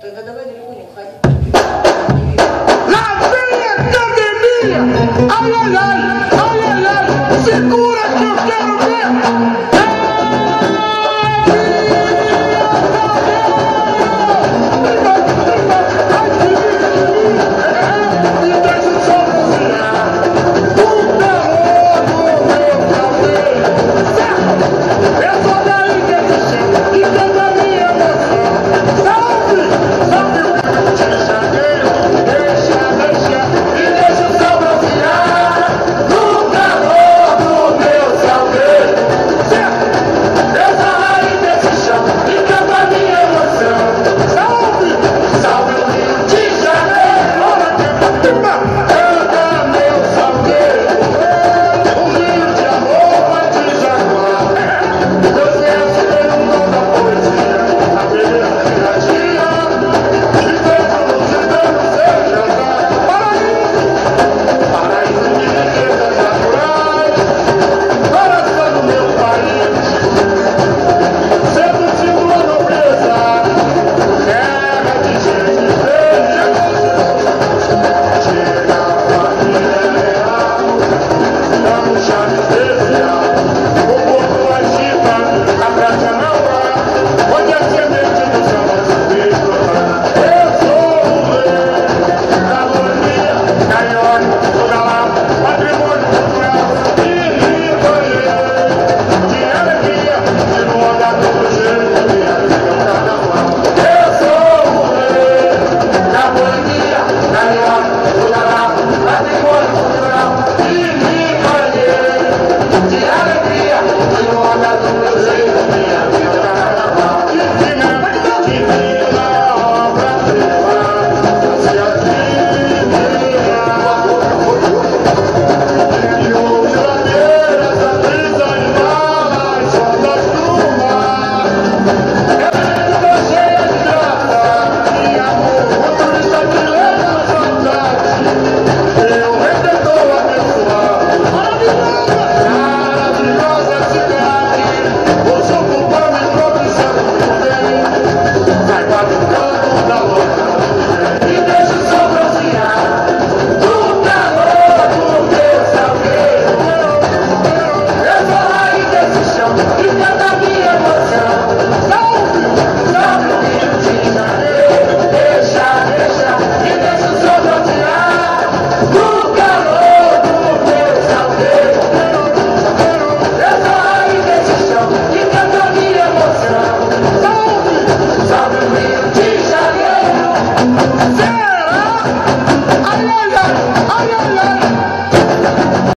Тогда давай далеко не уходи. La fiesta de mi, ay, ay, ay.